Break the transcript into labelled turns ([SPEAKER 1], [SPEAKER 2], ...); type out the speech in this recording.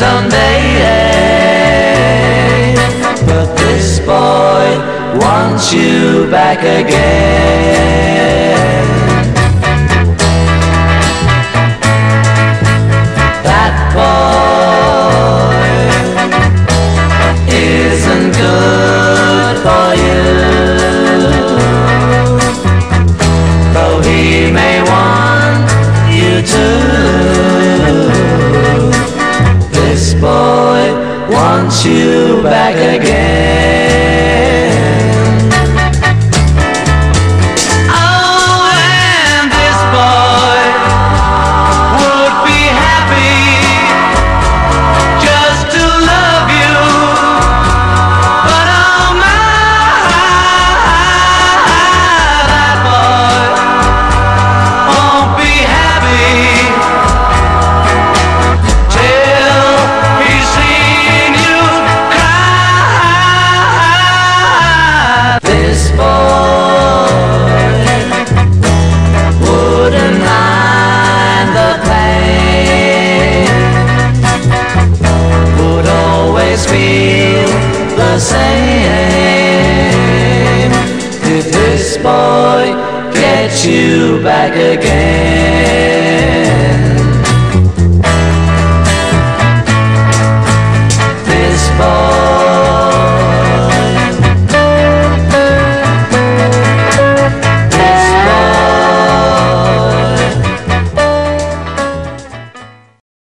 [SPEAKER 1] someday. But this boy wants you back again. want you back again. feel the same. Did this boy get you back again?